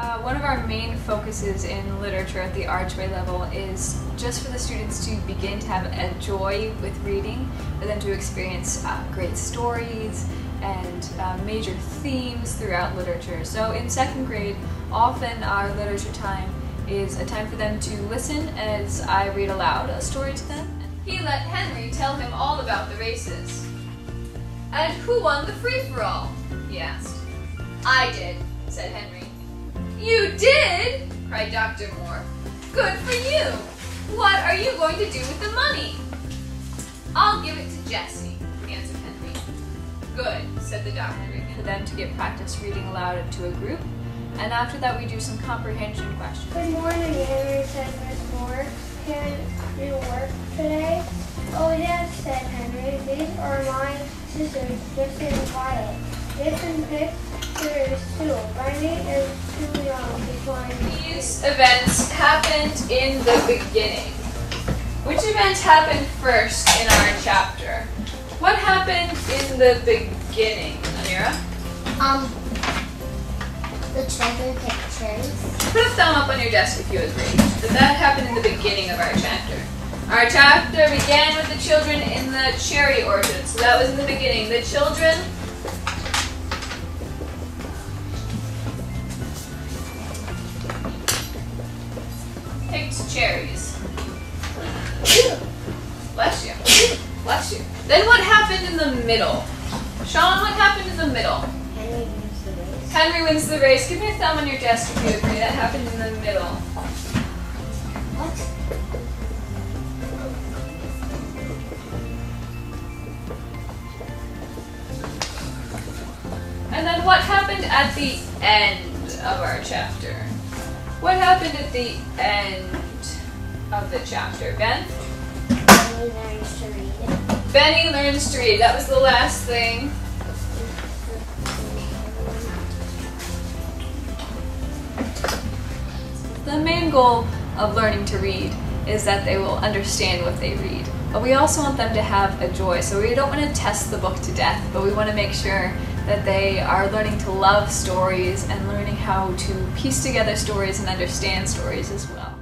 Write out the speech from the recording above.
Uh, one of our main focuses in literature at the Archway level is just for the students to begin to have a joy with reading, for them to experience uh, great stories and uh, major themes throughout literature. So in second grade, often our literature time is a time for them to listen as I read aloud a story to them. He let Henry tell him all about the races. And who won the free-for-all? he asked. I did, said Henry. You did? cried Dr. Moore. Good for you! What are you going to do with the money? I'll give it to Jessie, answered Henry. Good, said the doctor, for them to get practice reading aloud to a group. And after that, we do some comprehension questions. Good morning, Henry, said Miss Moore. Can you work today? Oh, yes, said Henry. These are my sisters, Jessie and Violet. Jason picked their too. Brandy is too young to climb. These events happened in the beginning. Which event happened first in our chapter? What happened in the beginning, Amira? Um, the children pictures. Put a thumb up on your desk if you agree. That that happened in the beginning of our chapter. Our chapter began with the children in the cherry orchard. So that was in the beginning. The children picked cherries. Bless you. Bless you. Then what happened in the middle? Sean, what happened in the middle? Henry wins the race. Henry wins the race. Give me a thumb on your desk if you agree. That happened in the middle. What? And then what happened at the end of our chapter? What happened at the end of the chapter, Ben? Henry learns to read. Benny learns to read. That was the last thing. The main goal of learning to read is that they will understand what they read. But we also want them to have a joy. So we don't want to test the book to death, but we want to make sure that they are learning to love stories and learning how to piece together stories and understand stories as well.